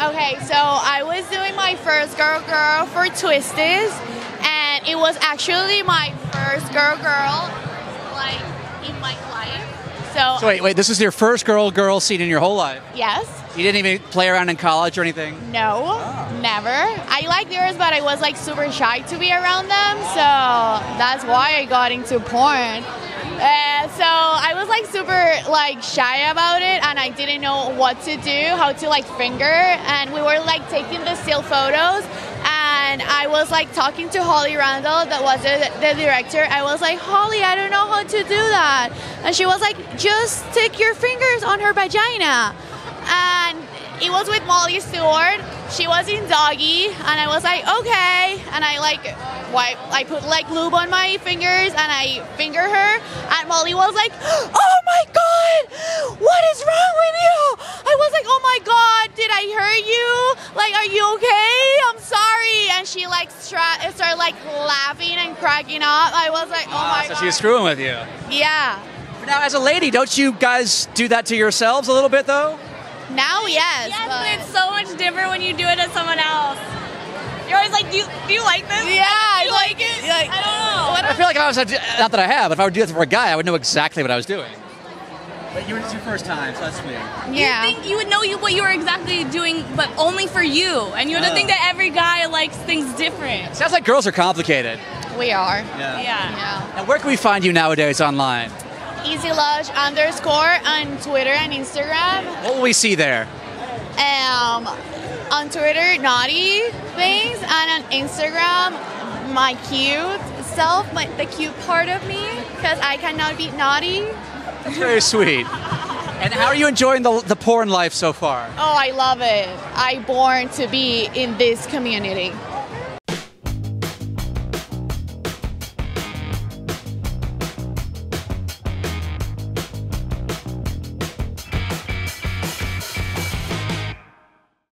Okay, so I was doing my first girl girl for Twistys, and it was actually my first girl girl, like in my life. So, So wait, wait. This is your first girl girl scene in your whole life. yes, You didn't even play around in college or anything. no, never. I liked girls, but I was like super shy to be around them, so that's why I got into porn. Uh, so I was like super like shy about it, and I didn't know what to do, how to like finger, and we were like taking the still photos, and I was like talking to Holly Randall, that was the, the director. I was like, Holly, I don't know how to do that, and she was like, just stick your fingers on her vagina, and it was with Molly Stewart. She was in doggy, and I was like, okay. And I like, wipe, I put like lube on my fingers, and I finger her. And Molly was like, oh my god, what is wrong with you? I was like, oh my god, did I hurt you? Like, are you okay? I'm sorry. And she like stra- started like laughing and cracking up. I was like, oh my Ah, so god. she was screwing with you. yeah. Now, as a lady, don't you guys do that to yourselves a little bit though? Now, yes. Yes, but- but it's so much different when you do it to someone else. You're always like, do you, do you like this? Yeah, I Do you like like it? like- I don't know. I feel like if I was not that I have, but if I would do that for a guy, I would know exactly what I was doing. But you it's your first time, so that's sweet. Yeah. You think you would know you, what you were exactly doing, but only for you. And you would Oh. think that every guy likes things different. Sounds like girls are complicated. we are. Yeah. Yeah. Yeah. Now, where can we find you nowadays online? Izzy Lush underscore on Twitter and Instagram. What will we see there? Um, on Twitter, naughty things, and on Instagram, my cute self, my, the cute part of me, because I cannot be naughty. That's very sweet. And how are you enjoying the, the porn life so far? Oh, I love it. I born to be in this community.